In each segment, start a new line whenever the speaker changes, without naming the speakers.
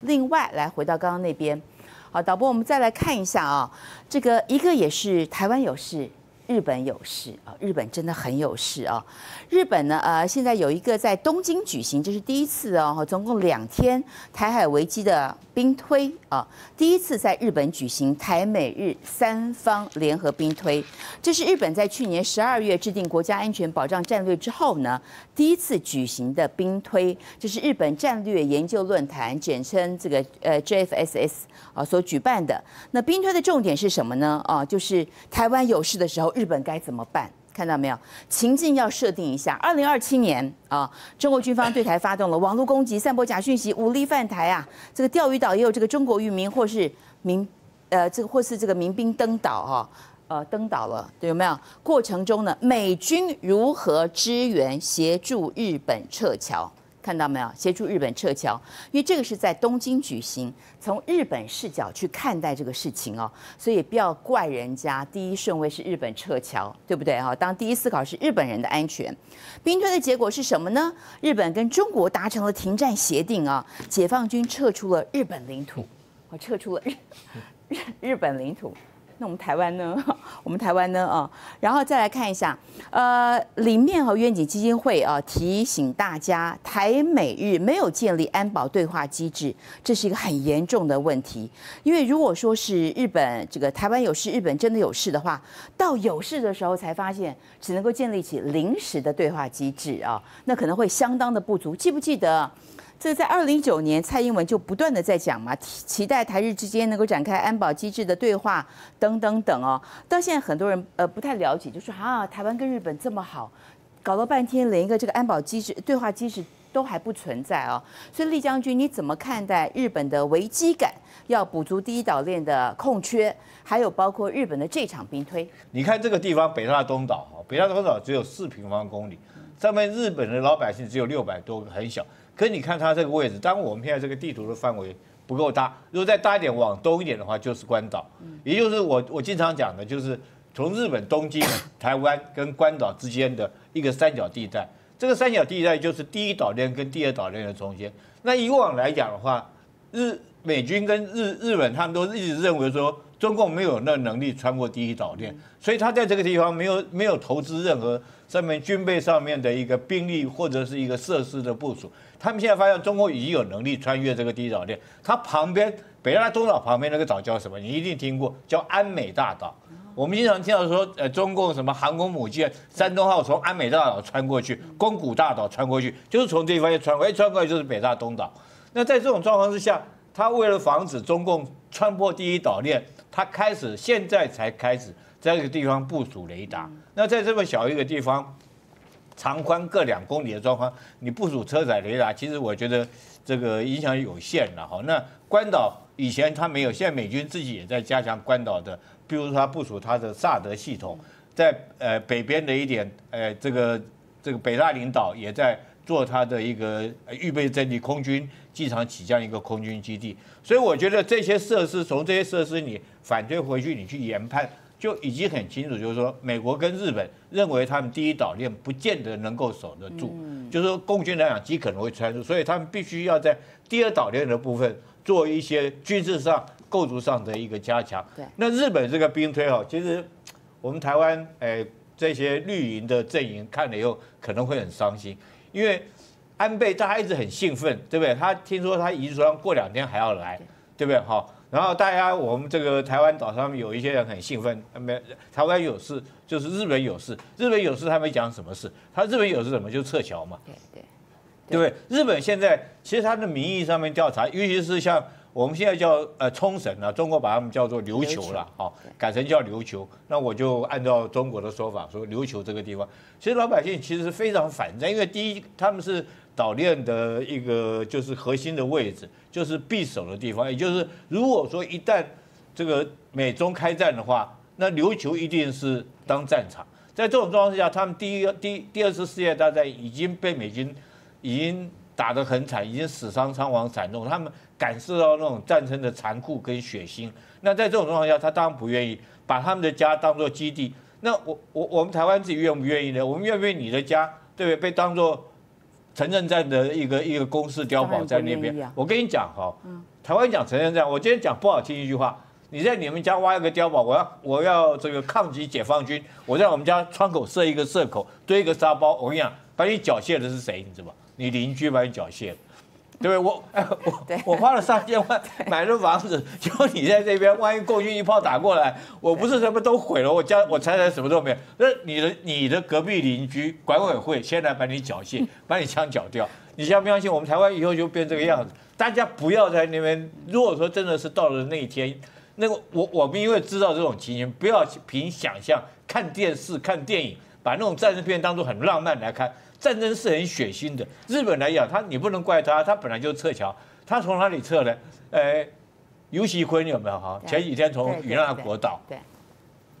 另外，来回到刚刚那边，好，导播，我们再来看一下啊，这个一个也是台湾有事。日本有事啊，日本真的很有事啊。日本呢，呃，现在有一个在东京举行，这是第一次哦，总共两天台海危机的兵推啊，第一次在日本举行台美日三方联合兵推，这是日本在去年十二月制定国家安全保障战略之后呢，第一次举行的兵推，这是日本战略研究论坛，简称这个呃 JFSS 啊所举办的。那兵推的重点是什么呢？啊，就是台湾有事的时候。日本该怎么办？看到没有？情境要设定一下。二零二七年啊，中国军方对台发动了网络攻击，散播假讯息，武力犯台啊。这个钓鱼岛也有这个中国渔民或是民，呃，这个或是这个民兵登岛啊，呃，登岛了，有没有？过程中呢，美军如何支援协助日本撤侨？看到没有？协助日本撤侨，因为这个是在东京举行，从日本视角去看待这个事情哦，所以不要怪人家。第一顺位是日本撤侨，对不对哈？当第一思考是日本人的安全。兵推的结果是什么呢？日本跟中国达成了停战协定啊，解放军撤出了日本领土，我撤出了日日 日本领土。那我们台湾呢？我们台湾呢？啊，然后再来看一下，呃，里面和愿景基金会啊提醒大家，台美日没有建立安保对话机制，这是一个很严重的问题。因为如果说是日本这个台湾有事，日本真的有事的话，到有事的时候才发现只能够建立起临时的对话机制啊，那可能会相当的不足。记不记得？这在二零一九年，蔡英文就不断的在讲嘛，期待台日之间能够展开安保机制的对话等等等哦。到现在很多人呃不太了解，就说啊，台湾跟日本这么好，搞了半天连一个这个安保机制、对话机制都还不存在哦。所以厉将军，你怎么看待日本的危机感？要补足第一岛链的空缺，还有包括日本的这场兵推？
你看这个地方北大东岛哈，北大东岛只有四平方公里，上面日本的老百姓只有六百多个，很小。可你看它这个位置，当我们现在这个地图的范围不够大，如果再大一点，往东一点的话，就是关岛，也就是我我经常讲的，就是从日本东京、台湾跟关岛之间的一个三角地带。这个三角地带就是第一岛链跟第二岛链的中间。那以往来讲的话，日美军跟日日本他们都一直认为说，中共没有那能力穿过第一岛链，所以他在这个地方没有没有投资任何上面军备上面的一个兵力或者是一个设施的部署。他们现在发现中共已经有能力穿越这个第一岛链，它旁边北大东岛旁边那个岛叫什么？你一定听过，叫安美大岛。我们经常听到说，呃，中共什么航空母舰山东号从安美大岛穿过去，宫古大岛穿过去，就是从这方面穿过，一穿过去就是北大东岛。那在这种状况之下，他为了防止中共穿破第一岛链，他开始现在才开始在这个地方部署雷达。那在这么小一个地方。长宽各两公里的状况，你部署车载雷达，其实我觉得这个影响有限了哈。那关岛以前它没有，现在美军自己也在加强关岛的，比如说它部署它的萨德系统，在呃北边的一点，呃这个这个北大领导也在做它的一个预备阵地空军机场起降一个空军基地，所以我觉得这些设施从这些设施你反推回去，你去研判。就已经很清楚，就是说，美国跟日本认为他们第一岛链不见得能够守得住，就是说，共军来讲极可能会穿入，所以他们必须要在第二岛链的部分做一些军事上构筑上的一个加强。
对，
那日本这个兵推哈，其实我们台湾诶这些绿营的阵营看了以后可能会很伤心，因为安倍大家一直很兴奋，对不对？他听说他遗孀过两天还要来，对不对？好。然后大家，我们这个台湾岛上面有一些人很兴奋，没台湾有事，就是日本有事，日本有事，他没讲什么事，他日本有事什么就撤侨嘛，对对，对不对？日本现在其实他的名义上面调查，尤其是像我们现在叫呃冲绳啊，中国把他们叫做琉球了，好，改成叫琉球，那我就按照中国的说法说琉球这个地方，其实老百姓其实是非常反战，因为第一他们是。岛链的一个就是核心的位置，就是必守的地方。也就是如果说一旦这个美中开战的话，那琉球一定是当战场。在这种状况之下，他们第一个第第二次世界大战已经被美军已经打得很惨，已经死伤伤亡惨重，他们感受到那种战争的残酷跟血腥。那在这种状况下，他当然不愿意把他们的家当做基地。那我我我们台湾自己愿不愿意呢？我们愿不愿意你的家对不对被当做？城镇战的一个一个公式碉堡在那边。我跟你讲哈，台湾讲城镇战，我今天讲不好听一句话，你在你们家挖一个碉堡，我要我要这个抗击解放军，我在我们家窗口设一个射口，堆一个沙包，我跟你讲，把你缴械的是谁？你知道吗？你邻居把你缴械了。对不对？我哎，我我花了上千万买了房子，结果你在这边，万一共军一炮打过来，我不是什么都毁了，我家我财产什么都没有。那你的你的隔壁邻居管委会先来把你缴械，把你枪缴掉，你相不相信？我们台湾以后就变这个样子。大家不要在那边，如果说真的是到了那一天，那个我我们因为知道这种情形，不要凭想象看电视看电影，把那种战争片当做很浪漫来看。战争是很血腥的。日本来讲，他你不能怪他，他本来就撤侨，他从哪里撤呢？呃，尤喜坤有没有哈？前几天从
对对
与那国岛，
对，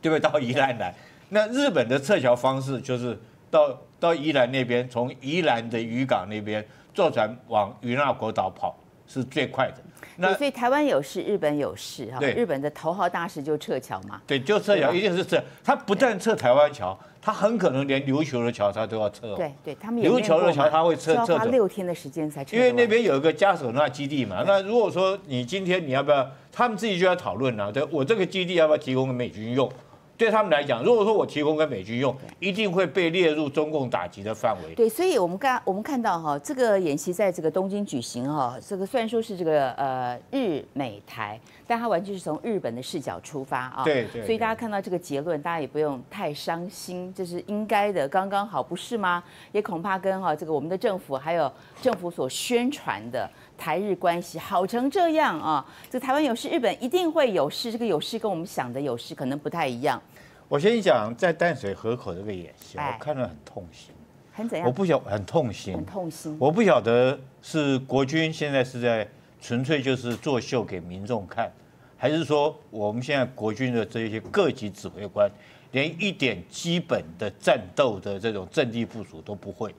对不对？到宜兰来，那日本的撤侨方式就是到到宜兰那边，从宜兰的渔港那边坐船往与那国岛跑，是最快的。那
所以台湾有事，日本有事哈。
对
日本的头号大事就撤侨嘛。
对，就撤侨一定是撤，他不但撤台湾桥，他很可能连琉球的桥他都要撤哦。
对对，他们也
琉球的桥他会撤撤走
花六天的时间才撤。
因为那边有一个加索纳基地嘛，那如果说你今天你要不要，他们自己就要讨论了、对，我这个基地要不要提供给美军用？对他们来讲，如果说我提供给美军用，一定会被列入中共打击的范围。
对，所以我们刚我们看到哈，这个演习在这个东京举行哈，这个虽然说是这个呃日美台，但它完全是从日本的视角出发啊。
对对
所以大家看到这个结论，大家也不用太伤心，这是应该的，刚刚好，不是吗？也恐怕跟哈这个我们的政府还有政府所宣传的台日关系好成这样啊，这个台湾有事，日本一定会有事，这个有事跟我们想的有事可能不太一样，
我先讲在淡水河口这个演习，
哎
我看了很痛心，
很怎样？
我不晓很痛心
很，痛心。
我不晓得是国军现在是在纯粹就是作秀给民众看，还是说我们现在国军的这些各级指挥官连一点基本的战斗的这种阵地部署都不会？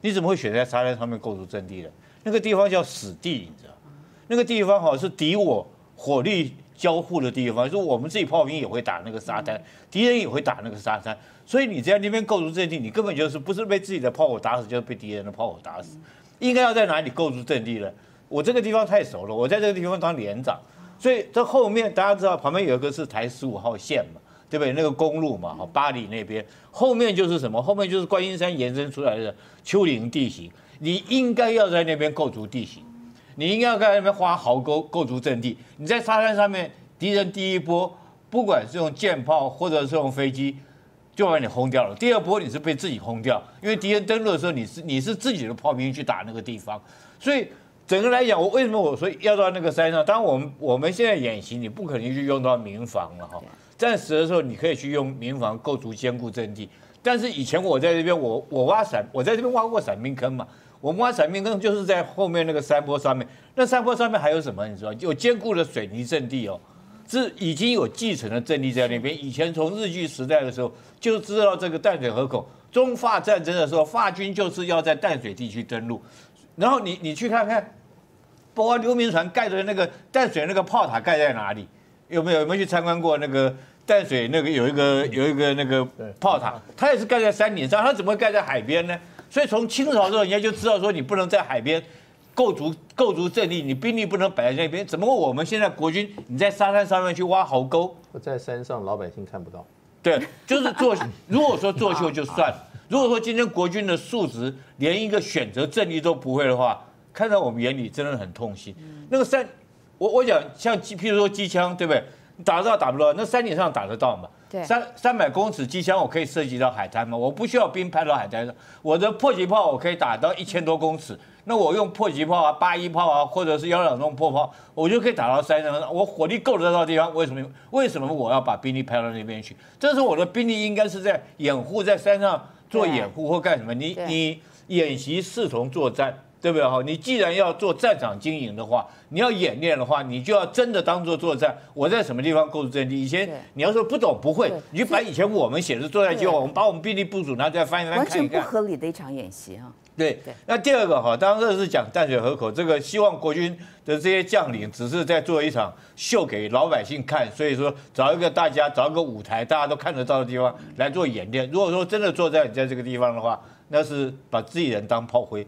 你怎么会选在沙滩上面构筑阵地呢？那个地方叫死地，你知道？那个地方哈是敌我火力交互的地方，就是我们自己炮兵也会打那个沙滩，敌人也会打那个沙滩，所以你在那边构筑阵地，你根本就是不是被自己的炮火打死，就是被敌人的炮火打死。应该要在哪里构筑阵地呢？我这个地方太熟了，我在这个地方当连长，所以这后面大家知道旁边有一个是台十五号线嘛，对不对？那个公路嘛，哈，巴黎那边后面就是什么？后面就是观音山延伸出来的丘陵地形，你应该要在那边构筑地形。你应该要在那边挖壕沟构筑阵地。你在沙滩上面，敌人第一波不管是用舰炮或者是用飞机，就把你轰掉了。第二波你是被自己轰掉，因为敌人登陆的时候，你是你是自己的炮兵去打那个地方，所以。整个来讲，我为什么我说要到那个山上？当然，我们我们现在演习，你不可能去用到民房了哈。暂时的时候，你可以去用民房构筑坚固阵地。但是以前我在这边，我我挖伞，我在这边挖过伞兵坑嘛。我们挖伞兵坑就是在后面那个山坡上面，那山坡上面还有什么？你知道，有坚固的水泥阵地哦，是已经有继承的阵地在那边。以前从日据时代的时候就知道这个淡水河口，中法战争的时候，法军就是要在淡水地区登陆。然后你你去看看，包括刘铭传盖的那个淡水那个炮塔盖在哪里？有没有有没有去参观过那个淡水那个有一个有一个那个炮塔？它也是盖在山顶上，它怎么会盖在海边呢？所以从清朝的时候，人家就知道说你不能在海边构筑构筑阵地，你兵力不能摆在那边。怎么我们现在国军你在沙滩上面去挖壕沟？
我在山上老百姓看不到。
对，就是作。如果说作秀就算了，如果说今天国军的素质连一个选择阵地都不会的话，看在我们眼里真的很痛心。那个山，我我讲像机，譬如说机枪，对不对？打得到打不到，那山顶上打得到嘛？
对
三三百公尺机枪我可以射击到海滩吗？我不需要兵派到海滩上，我的迫击炮我可以打到一千多公尺。那我用迫击炮啊、八一炮啊，或者是幺两重破炮，我就可以打到山上。我火力够得到的地方，为什么为什么我要把兵力派到那边去？这是我的兵力应该是在掩护，在山上做掩护或干什么？你你演习视同作战，对不对？哈，你既然要做战场经营的话，你要演练的话，你就要真的当做作战。我在什么地方构筑阵地？以前你要说不懂不会，你就把以前我们写的作战计划，我们把我们兵力部署拿出来翻一翻
完全不
看一看。
合理的一场演习哈。
对
对，
那第二个哈，当然这是讲淡水河口，这个希望国军的这些将领只是在做一场秀给老百姓看，所以说找一个大家找一个舞台，大家都看得到的地方来做演练。如果说真的作战在这个地方的话，那是把自己人当炮灰。